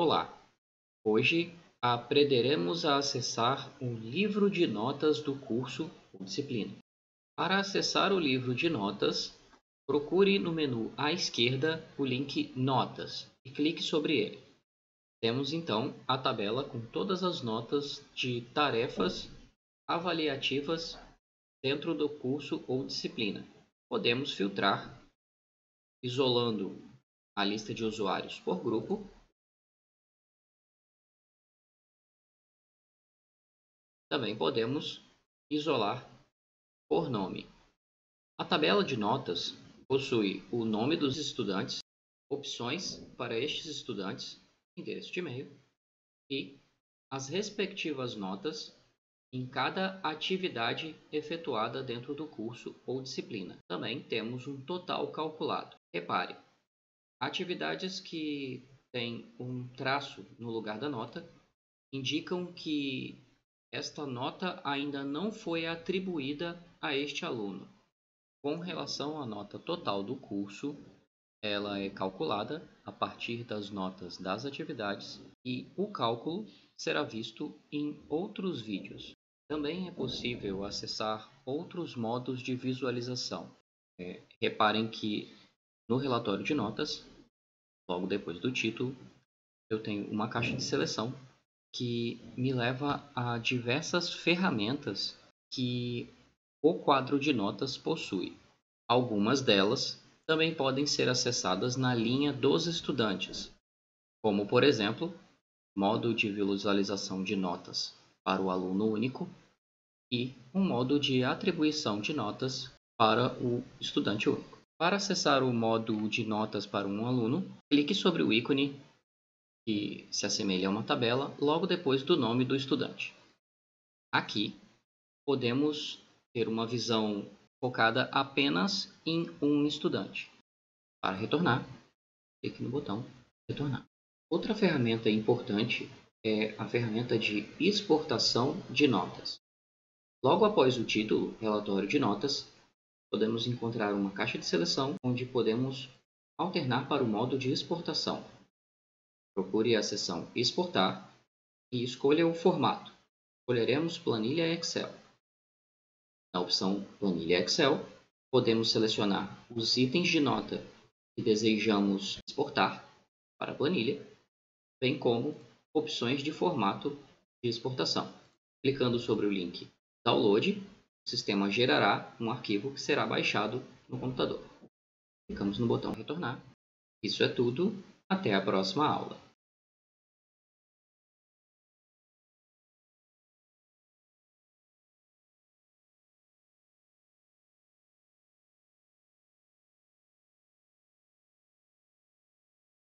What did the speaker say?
Olá! Hoje aprenderemos a acessar o livro de notas do curso ou disciplina. Para acessar o livro de notas, procure no menu à esquerda o link Notas e clique sobre ele. Temos então a tabela com todas as notas de tarefas avaliativas dentro do curso ou disciplina. Podemos filtrar isolando a lista de usuários por grupo Também podemos isolar por nome. A tabela de notas possui o nome dos estudantes, opções para estes estudantes, endereço de e-mail e as respectivas notas em cada atividade efetuada dentro do curso ou disciplina. Também temos um total calculado. Repare, atividades que têm um traço no lugar da nota indicam que esta nota ainda não foi atribuída a este aluno. Com relação à nota total do curso, ela é calculada a partir das notas das atividades e o cálculo será visto em outros vídeos. Também é possível acessar outros modos de visualização. É, reparem que no relatório de notas, logo depois do título, eu tenho uma caixa de seleção que me leva a diversas ferramentas que o quadro de notas possui. Algumas delas também podem ser acessadas na linha dos estudantes, como por exemplo, modo de visualização de notas para o aluno único e um modo de atribuição de notas para o estudante único. Para acessar o modo de notas para um aluno, clique sobre o ícone que se assemelha a uma tabela logo depois do nome do estudante. Aqui podemos ter uma visão focada apenas em um estudante. Para retornar, clique no botão retornar. Outra ferramenta importante é a ferramenta de exportação de notas. Logo após o título, relatório de notas, podemos encontrar uma caixa de seleção onde podemos alternar para o modo de exportação. Procure a seção Exportar e escolha o formato. Escolheremos Planilha Excel. Na opção Planilha Excel, podemos selecionar os itens de nota que desejamos exportar para a planilha, bem como opções de formato de exportação. Clicando sobre o link Download, o sistema gerará um arquivo que será baixado no computador. Clicamos no botão Retornar. Isso é tudo. Até a próxima aula.